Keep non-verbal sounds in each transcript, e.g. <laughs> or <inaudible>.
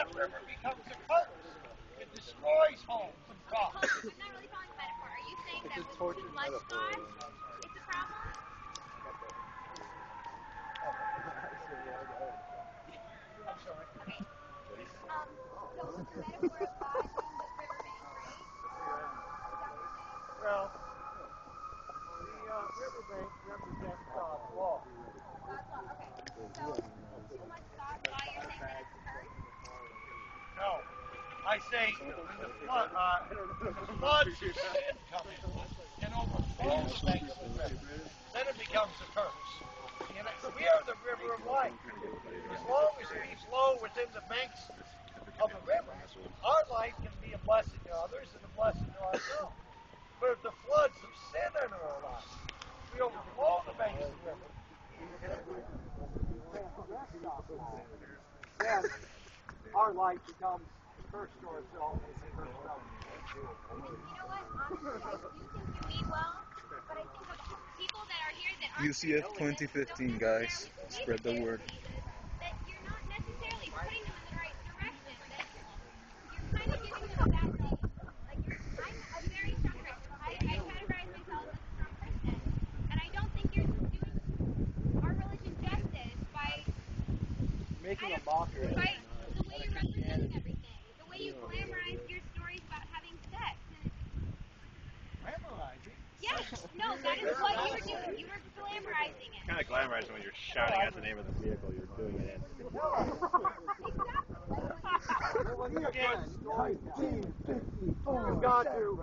that river becomes a curse. It destroys homes and Hold crops. on, I'm not really following the metaphor. Are you saying that with too much metaphor. God, it's a problem? Okay. Um, so with the metaphor of God being the riverbank, right? Is that what you're Well, the uh, riverbank represents God's law. God's law. Okay. So with too much God's law, you're saying that it's a curse? No. I say the flood, uh, the floods of sin come in and overflow the banks of the river, then it becomes a curse. And we are the river of life. As long as we flow within the banks of the river, our life can be a blessing to others and a blessing to ourselves. But if the floods of sin enter our lives, we overflow the banks of the river. Then our life becomes curse to ourselves and a curse others. You know what? Honestly, I do think you mean well, but I think of people that are here that aren't UCF 2015, guys. Spread the word. in That you're not necessarily putting them in the right direction. That you're kind of giving them a bad name. Like you're, I'm a very strong Christian. I, I categorize myself as a strong Christian, and I don't think you're doing our religion justice by Making I a mockery. by the way you represent everything, you glamorize your stories about having sex. And Memorizing. yes, no, that is what you were doing. You were glamorizing it. kind of glamorizing when you're shouting out the name of the vehicle you're doing it in. You got to,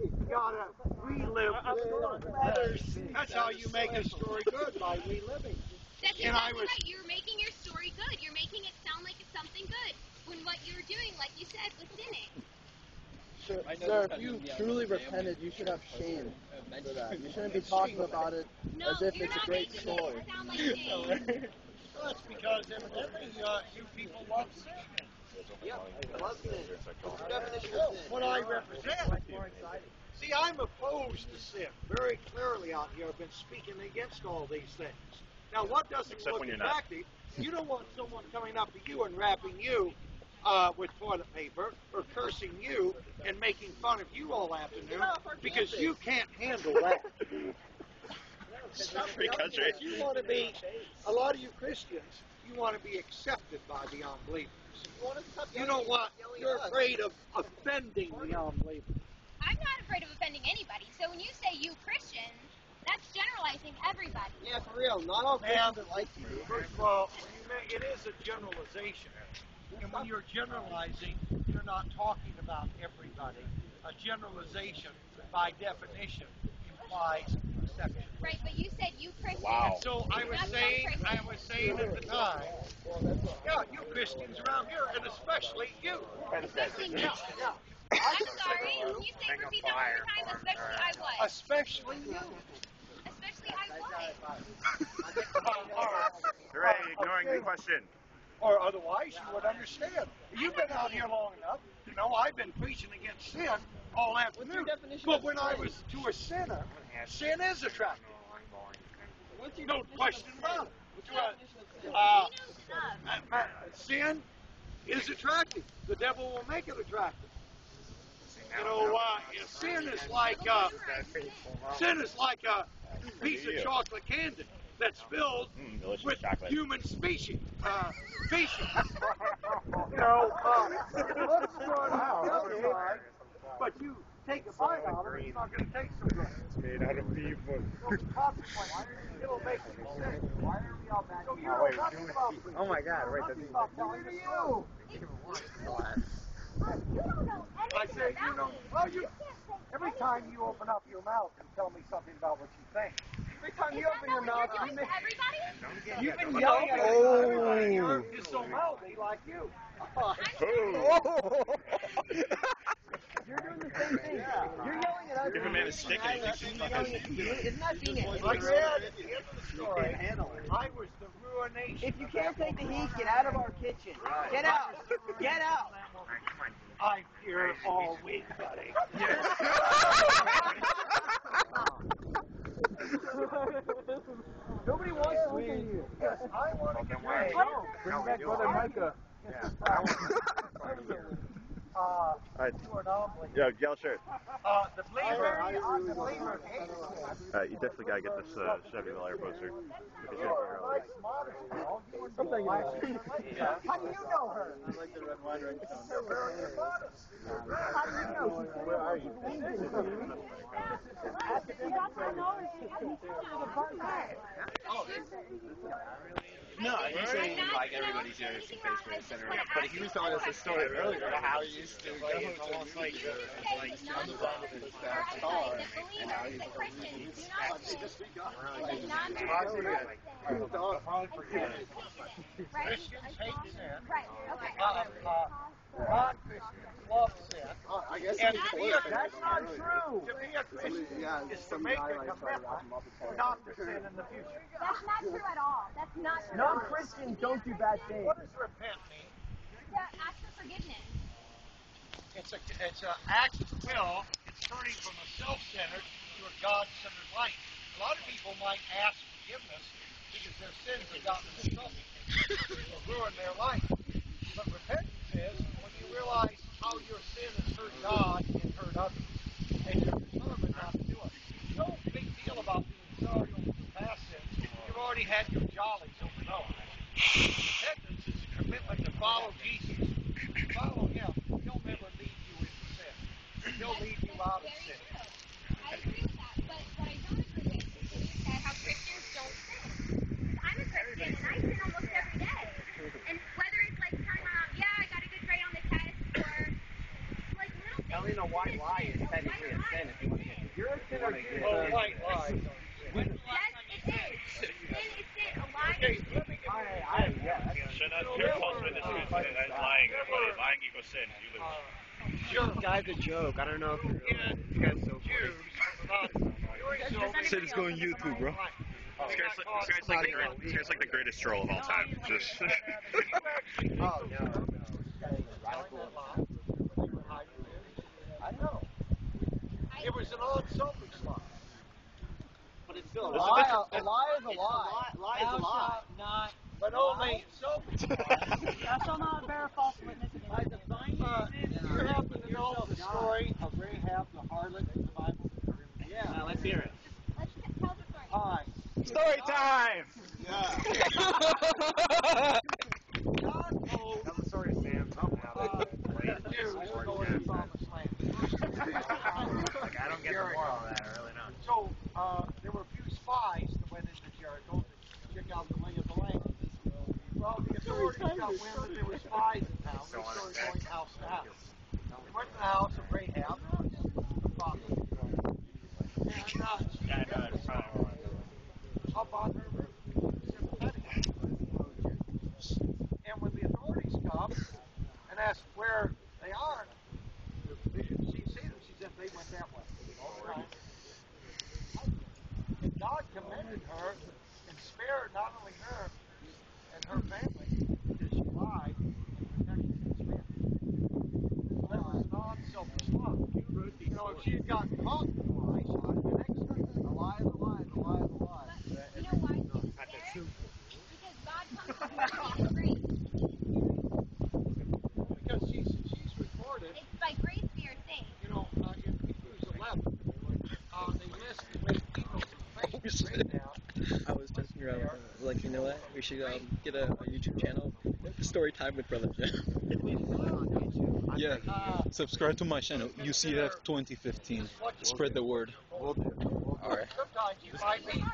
you gotta relive others. That's how you make a story good by reliving. That's exactly right. You're making your story good. You're making it sound like it's something good. When what you're doing, like you said, was sinning. Sir, sir, if you truly repented, you should have shame for that. You shouldn't be talking about it No, as if it's a great making story. it sound like sin. <laughs> Well, that's because evidently uh, you people love sin. What I represent. See, I'm opposed to sin very clearly out here. I've been speaking against all these things. Now, what doesn't Except look when you're attractive? You don't want someone coming up to you and wrapping you uh, with toilet paper or cursing you and making fun of you all afternoon because you can't handle that. <laughs> Free country. You want to be, a lot of you Christians, you want to be accepted by the unbelievers. You don't want, you're afraid of offending the unbelievers. I'm not afraid of offending anybody. So when you say you Christians, that's generalizing everybody. Yeah, for real. Not all Ma'am, Christians are like you. First of all, when you make, it is a generalization. And when you're generalizing, you're not talking about everybody. A generalization, by definition, implies exception. Right, but you said you Christians. Wow. So I was saying, I was saying at the time, yeah, you Christians around here, and especially you. Especially me. Yeah, yeah. I'm sorry. Can you say repeat that one more time? Especially I was. Especially you. Especially I was. <laughs> Hooray, ignoring the question. Or otherwise, you would understand. You've been out here long enough. You know, I've been preaching against sin all afternoon. definition But when I was to a sinner, sin is attractive. What's your No question about it. What's your definition of sin? Uh, You know stuff. ma- sin is attractive. The devil will make it attractive. You know, uh, sin is like uh, sin is like a piece of chocolate candy that's filled Mm, delicious with chocolate. human species. Uh, feces. you know, uh, it looks good on the outside, but you take a bite out of it, it's not going to taste so good. It's made out of beef. So the consequence, it'll make you sick. Why are we all back? So you Oh, know wait, nothing doing about food. Oh my God! Right, Nothing that's about telling the you. You don't know anything I say about you know. me. Well, you. Every time you open up your mouth and tell me something about what you think. Every time you open your mouth, you're you doing make. to everybody? You've been yelling at because everybody. everybody here is so mouthy like you. <laughs> You're doing the same thing. You're yelling at us. Give a man a stick and he thinks he's Yelling at fucking. Isn't that being a Like I hypocrite? said at the end of the story, I was the ruination. If you can't take the heat, get out of our kitchen. Get out. Get out. I'm here all week, buddy. <laughs> <laughs> <laughs> Nobody wants to look at you. Yes, I want to get why- Bring back Brother Micah. <laughs> Uh, All right. you are non-believer. Yo, yellow shirt. Uh, the believer, the believer hates All right, you definitely gotta get this uh, Chevy Bel Air poster. You're early. Nice modest girl. You wouldn't be like her. <laughs> How do you know her? I like the red wine ringtone. You're very. How do you know? Where are you? No, he's saying like everybody's here is some Facebook center. But he was telling us a story earlier about how he used to go to almost like the like Amazon with his that star, and now he's Christians hate sin. Right, okay. Uh, uh, non-Christians love sin. I guess And to be a, that's not true. To be a Christian Yeah, is to make guy a to wrap him commitment not to sin in the future. That's not true at all. That's not true. Non-Christians don't do bad things. What does repent mean? Yeah, ask for forgiveness. It's a it's an act of will. It's turning from a self-centered to a God-centered life. A lot of people might ask forgiveness because their sins have gotten them trouble or ruined their life. But repentance is when you realize how your sin has hurt God and hurt others, and you're determined not to do it. No big deal about being sorry over your past sins. You've already had your jollies over those. Repentance is a commitment to follow Jesus. If you follow Him, He'll never lead you into sin. He'll lead you out of sin. I agree with that, but what I don't agree with is when you said how Christians don't sin. I'm a Christian and I sin almost every day. And whether it's like telling my mom, yeah, I got a good grade on the test, or like little things. Telling a white lie is A technically a white sin lie. if you want to get You're a sinner too. Oh, white lies. Yes, it is. Sin is sin. A lie Okay, is let me give I, you I, yeah. Shut up. You're false witness. That's lying. Everybody. Lying equals sin. You lose. Sure. guy's a joke. I don't know if Yeah. Uh, this guy's so Jews about doing so. It's going YouTube, bro. Oh. This guy's, like, this, guy's like the great, this guy's like the greatest troll of all time. Just. <laughs> Oh no, no. I know. It was an unselfish lie. But it's still a lie. A lie is a lie. Lie is a lie. not, But only selfish lies. thou shalt not bear false witness against me. Uh, you happen to know the story of Rahab the harlot in the Bible? Yeah. let's hear it. Let's t- tell the story. Hi. Story time. God <laughs> told Tell the story, Sam. uh, the Jews to go to the promised land. Like, I don't get the moral of that. I really don't. So uh, there were a few spies that went into Jericho to check out the lay of the land. Well, the authorities got wind that there were spies in town. They started going house to house. They went to the house of Rahab, the prophet, and uh, she Yeah, I know. It's fine. up on her roof, sympathetic. And when the authorities come and ask where they are, she sees them. She said they went that way all the time. And God commended her and spared not only her and her family because she lied and protected his family. So that was non-selfish love. You know, if she had gotten caught in the lie, she would have. A lie is a lie. A lie is a lie. But you know why sin is? Because God comes to grace. Because she's, she's recorded It's by grace we are saved. you know, uh, in Hebrews 11, uh, they list the way people who face breakdown. I was just you know, like, you know what? We should um, get a, a YouTube channel. Story time with Brother Jeff. <laughs> Yeah. Subscribe to my channel, UCF 2015. Spread the word. Alright. sometimes you might be,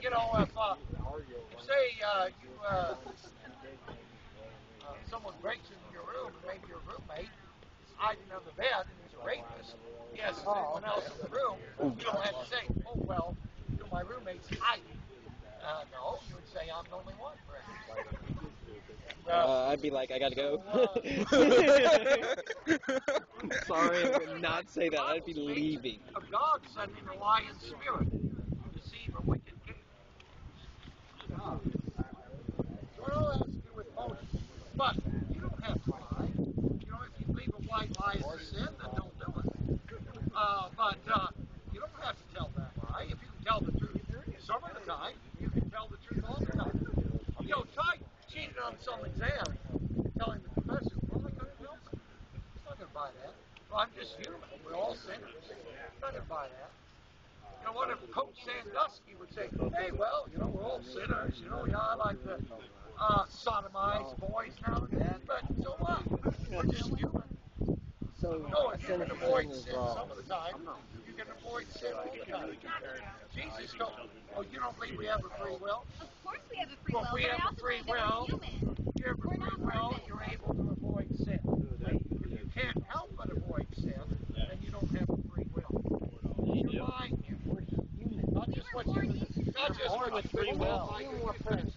you know, if, uh, say uh, you, uh, uh, someone breaks into your room maybe your roommate is hiding under the bed and he's a rapist, he has someone else in the room, you don't have to say, oh, well, you know, my roommate's hiding. Uh, no, you would say, I'm the only one, perhaps. Uh, I'd be like, I gotta go. <laughs> <laughs> Sorry, I would not say that. I'd be leaving. of God sending a lion spirit to deceive a wicked king. So it all has to do with motive. But you don't have to lie. You know, if you believe a white lie is a sin, then don't do it. Uh, but uh, on some exam telling the professor, well, I'm going help him. He's not going to buy that. Well, I'm just human. We're all sinners. He's not going to buy that. You know, what if Coach Sandusky would say, hey, well, you know, we're all sinners. You know, yeah, I like to uh, sodomize boys now and then, but so what? We're just human. So, no, a human avoids sin some of the time you can avoid sin all the time. Jesus told, oh, you don't believe we have a free will? Of course we have a free Well, will, we but I have a also free believe that we're will. human. If you have a We're free not will, perfect. you're able to avoid sin. If you can't help but avoid sin, then you don't have a free will. Your mind, you- not just what you, not just born what with you free think will. about your person.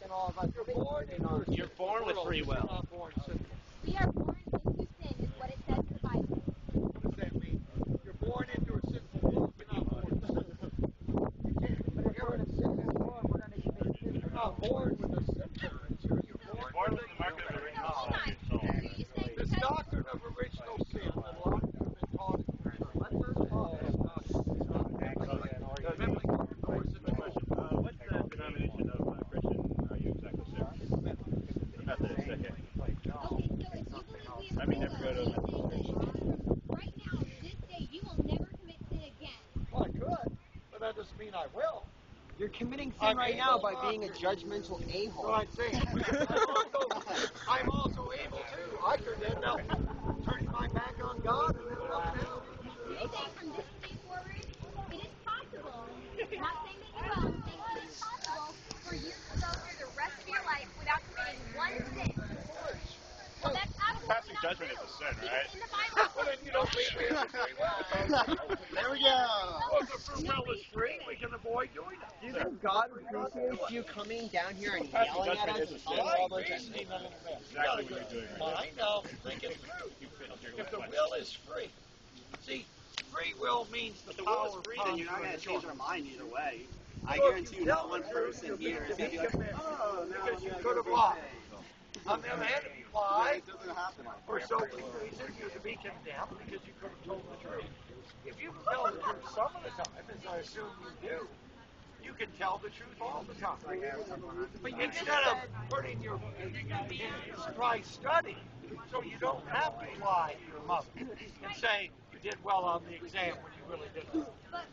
You're born into a You're born with free will. You're not born sinful. We are born into sin, is what it says in the Bible. What does that mean? You're born into a sinful world, you're not born sinful. You can't, but if you're in a sinful world, we're gonna commit sin. You're not born with a sinful nature, you're born, Born with with a the mark of the human original hold sin. on. So are you saying This because doctrine of original sin that a lot of you have been taught in the church, let's first of all, it's not, it's not biblical. Biblical, nor is it Question. Uh, what uh, denomination of uh, Christian are you exactly, sir? Methodist, okay. Okay, so if you believe we have I mean, free never go to- are you right now, this day, you will never commit sin again? Well, I could, but that doesn't mean I will. You're committing sin I'm right now by not being a judgmental a-hole. I'm saying, <laughs> I'm also, I'm also able to. I could end up turning my back on God and then walking out. You're saying from this day forward, it is possible, I'm not saying that you will, I'm saying it is possible for you to go through the rest of your life without committing one sin. Well, that's absolutely Passing not judgment is a sin, right? There we go. Well, if the free we can avoid doing it. Do you think God appreciates you coming down here and yelling at us is of. Exactly what you're doing right now, think it through. If the will is free, see, free will means the the power is free, you're not going to change our mind either way. I guarantee you not one person here is going to be like, oh, Because you could have say." On the other like for so many reasons, you're to be condemned because you could have told the truth. If you can tell the truth some of the time, as I assume you do, you can tell the truth all the time. But instead of putting your dry study, so you don't have to lie to your mother and say did well on the exam when you really didn't.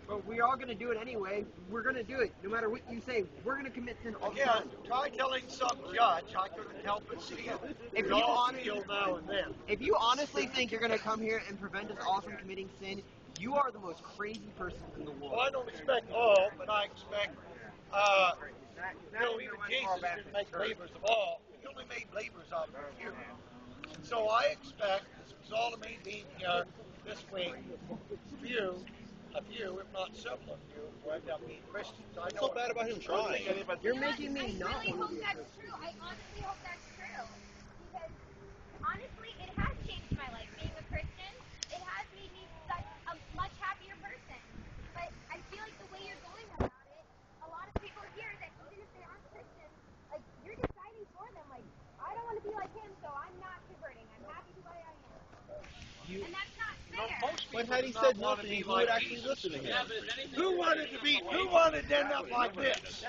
But we're going to do it anyway. We're going to do it. No matter what you say, we're going to commit sin all the Again, time. try telling some judge I couldn't help but steal. If We you all honest- steal now and then. If you honestly think you're going to come here and prevent us all from committing sin, you are the most crazy person in the Well, world. I don't expect all, but I expect, uh, you know, even Jesus didn't make believers of all. He only made believers of a few. And so I expect, this was all of me being here this week, few, a few, if not several of you, who end up being Christians. I know so bad about him trying? You're making me I not really want hope to be that's true. I honestly hope that's true. Because honestly, it has changed my life. Being a Christian, it has made me such a much happier person. But I feel like the way you're going about it, a lot of people here that even if they aren't Christians, like you're deciding for them. Like I don't want to be like him, so I'm not converting. I'm happy the way I am. and that's not fair. But had he said nothing, who would actually listen to him? Who wanted to be, who wanted to end up like this?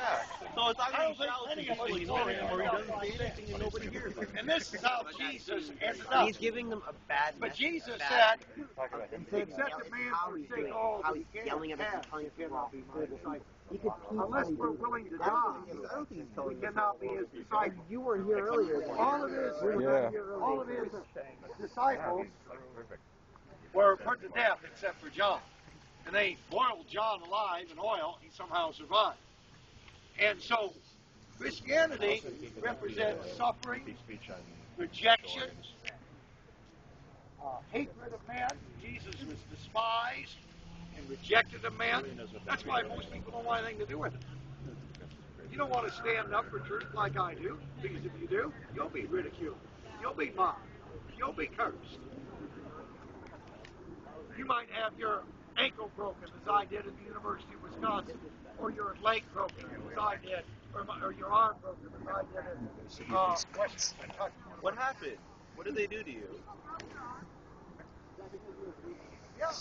So it's I don't he think shouts any of us people want hear him, or he doesn't say anything and nobody hears him. And this is how Jesus ended up. He's giving them a bad But. Jesus said, bad, except a man how he's forsake doing, all how that he's he can yelling at us and have, telling us he we're cannot wrong. be my disciple. Unless we're willing to die, I don't think he's telling we you. cannot be his disciples. You weren't here earlier. All of his, Yeah. all of his disciples were put to death except for John. And they boiled John alive in oil. He somehow survived. And so Christianity represents suffering, rejection, uh, hatred of men. Jesus was despised and rejected of men. That's why most people don't want anything to do with it. You don't want to stand up for truth like I do, because if you do, you'll be ridiculed. You'll be mocked. You'll be cursed. You might have your ankle broken, as I did at the University of Wisconsin, or your leg broken, as I did, or, my, or your arm broken, as I did at uh, West <laughs> Kentucky. What happened? What did they do to you? Yeah.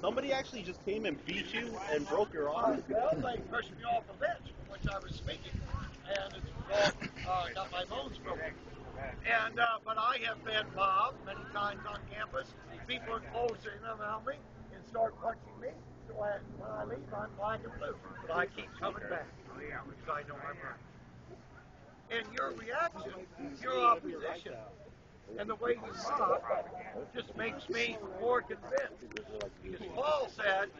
Somebody actually just came and beat you and broke your arm? well, they pushed me off a bench from which I was speaking, and it's all, uh, got my bones broken. And uh, but I have been mobbed many times on campus. People are closing in around me and start punching me. So I, when I leave, I'm black and blue. But I keep coming back because I know I'm right. And your reaction, your opposition, and the way you mock just makes me more convinced. Because Paul said,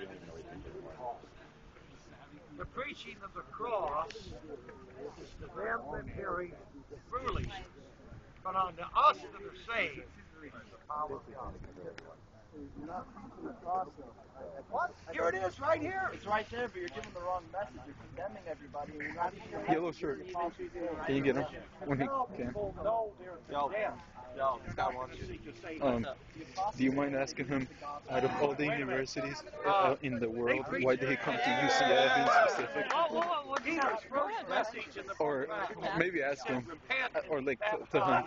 the preaching of the cross is to them that perish foolish, but unto us that are saved the power of God. What? Here it is, right here. It's right there, but you're giving the wrong message. You're condemning everybody, you're not even. Yellow shirt. Can you get him when he can? people know they're Yo, yo, this guy wants you. Um, do you mind asking him, out of all the universities uh, in the world, why did he come to UCF in specific? Peter's first message in the Or maybe ask him, uh, or like to, to him.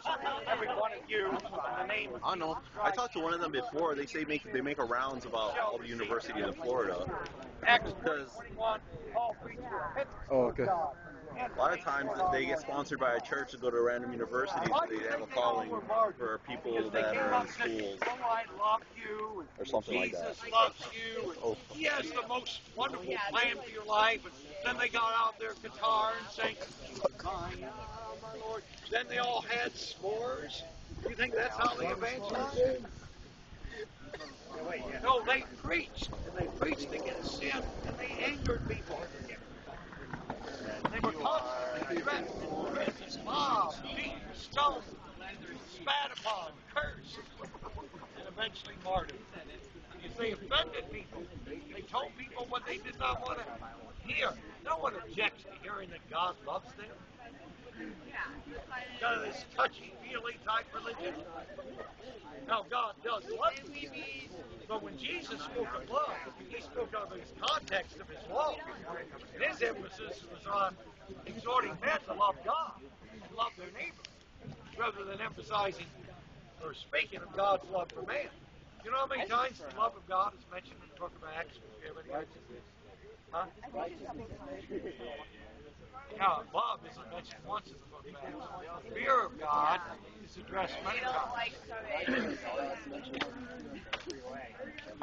every one of you in the name of I know. I talked to one of them before. They say make they make a rounds about all the universities in Florida. Because 21, Paul preached repentance Oh, okay. a lot of times they get sponsored by a church to go to a random universities. But they have a calling for people that came are up in schools. "Oh, I love you, Or something like Jesus that. loves you, and Oh. He has the most wonderful plan for your life." And then they got out their guitar and sang, "My, oh, my Lord." Then they all had s'mores. You think that's how they evangelized? No, they preached, and they preached against sin, and they angered people. They were constantly threatened, threatened, mobbed, beaten, stoned, spat upon, cursed, and eventually martyred. They offended people. They told people what they did not want to hear. No one objects to hearing that God loves them. Kind of this touchy-feely type religion. Now, God does love you. But when Jesus spoke of love, he spoke of his context of his law. And his emphasis was on exhorting men to love God and love their neighbor, rather than emphasizing or speaking of God's love for man. You know how many times the love of God is mentioned in the book of Acts? Do you have any idea? Huh? <laughs> Yeah, love isn't mentioned once in the book of Acts. Fear of God is addressed many times. <coughs>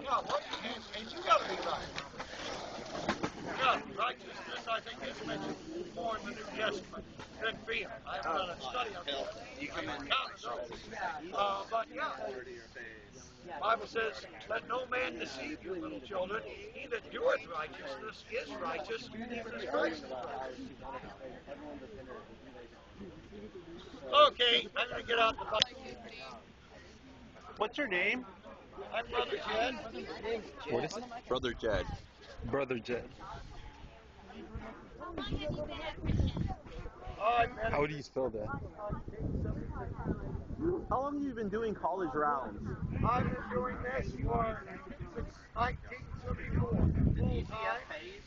Yeah, what, and, and you gotta be right. Yeah, righteousness, I think, is mentioned more in the New Testament than fear. I haven't done a study on that. You come in. Uh, but yeah, Bible says, let no man deceive you, little children. He that doeth righteousness is righteous, even as Christ is righteous. Okay, I'm going to get out the Bible. What's your name? I'm Brother Jed. What is it? Brother Jed. Brother Jed. How do you spell that? How long have you been doing college rounds? I've been doing this for since 1974. Full.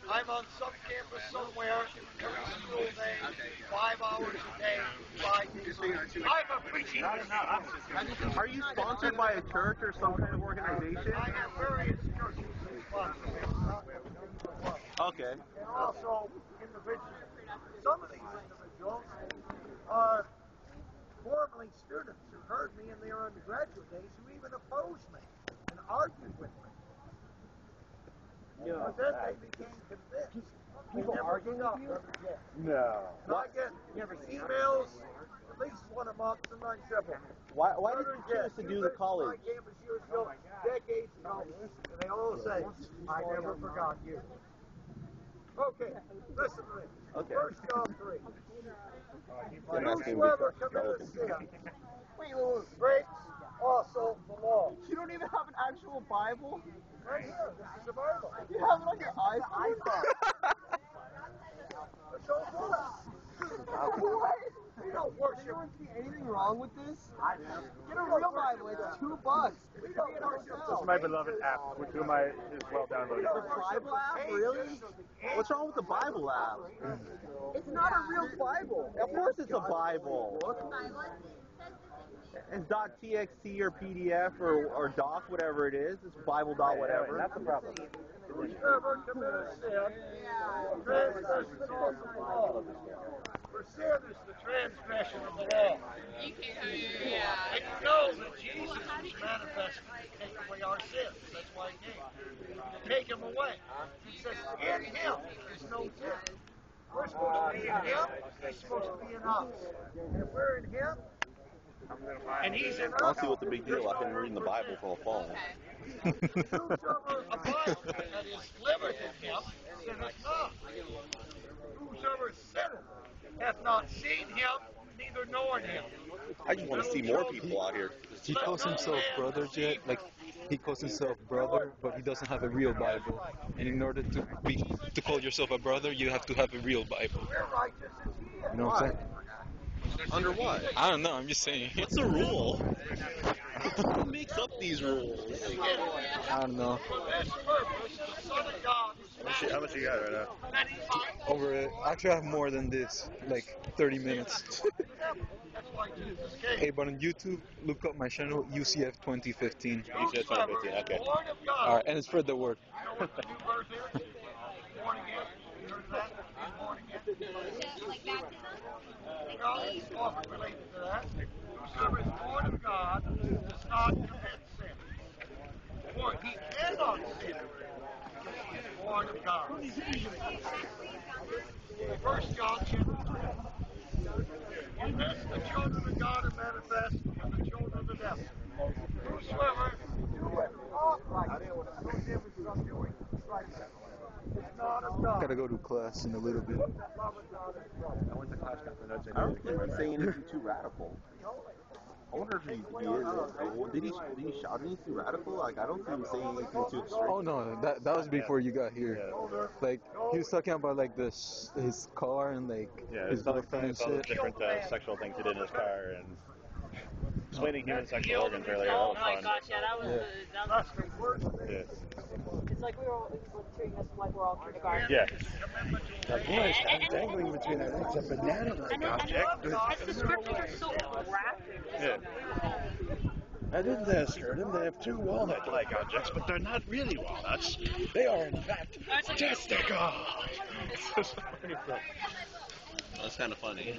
I'm on some campus somewhere every single day, five hours a day, five days a week. I'm a preaching. Are you sponsored by a church or some kind of organization? I have various churches that me. not every one. Okay. And also individuals. Some of these individuals are formerly students who heard me in their undergraduate days who even opposed me and argued with me. But then they became convinced. People arguing with you? No. And I get emails at least one a month, sometimes several. Why, why did you choose to do the college? My campus years ago, decades ago, and they all say, I never forgot you. Okay, listen to me. Okay. First John 3. I'm asking Whosoever you. committeth sin breaks also the law. You don't even have an actual Bible? Right here, this is the Bible. You have it on your iPhone? So <laughs> what? We don't worship. You don't see anything wrong with this? Get a real Bible. It's two bucks. We don't worship. This is my beloved app, which whom I is well downloaded. The Bible app? Really? What's wrong with the Bible app? Mm. It's not a real Bible. Of course it's a Bible. It's .txt or PDF or, or doc, whatever it is. It's Bible dot whatever. That's the problem. Whosoever committeth sin transgresses also the. For For sin is the transgression of the law. You can't. Yeah. And you know that Jesus was manifested to take away our sins. That's why he came. To take them away. He says, in him is no sin. We're supposed to be in him. He's supposed to be in us. And if we're in him, and he's in I don't us, see what the big deal. I can read in the Bible from afar. whosoever abides that is liveth in him sinneth not. Whosoever sinneth hath not seen him, neither known him. I just want to see more people out here. He calls himself brother Jed, like he calls himself brother, but he doesn't have a real Bible. And in order to be to call yourself a brother, you have to have a real Bible. We're righteous as he is. You know what I'm saying? Under what? I don't know. I'm just saying. What's a rule? Who makes up these rules? I don't know. For this purpose, the Son of God was How much, you- how much you got right now? that he might Over it. Actually, I have more than this, like 30 minutes. That's why Jesus came. Hey, but on YouTube, look up my channel UCF 2015. UCF 2015, okay. Born of God. All right, and spread the word. You know what the new birth is? Born again. You heard of that? Being born again. Like baptism? Well, it's often related to that. Whosoever is born of God does not commit sin. For he cannot sin. because He is born of God. First John chapter 3. In this the children of God are manifest and the children of the devil. Whosoever doeth not righteousness, no difference from doing righteousness. Is not of God. Gotta go to class in a little bit. I went to class, got the notes. I don't think he's saying anything too radical. I wonder if he, he is. Did he, did he shout anything radical? Like, I don't see him saying anything too extreme. Oh no, that that was before you got here. Like he was talking about like this his car and like Yeah, his girlfriend and it's all the shit. different uh, sexual things he did in his car and explaining human sexual organs earlier. That Oh was my gosh, yeah, that was Yeah. the, that was That's the worst thing. Yeah. It's like we were all, he was treating us like we're all kindergarten. Yeah. boys, I'm dangling between that. It's a banana-like And, and, and the scriptures are so graphic. Yeah. And in this garden, they have two walnut-like objects, but they're not really walnuts. They are, in fact, testicles. That's kind of funny.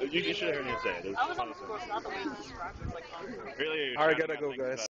you, you should have heard him say it. It was I was on funny. the course, not the way you described it. It's like, Really? All right, gotta go, guys.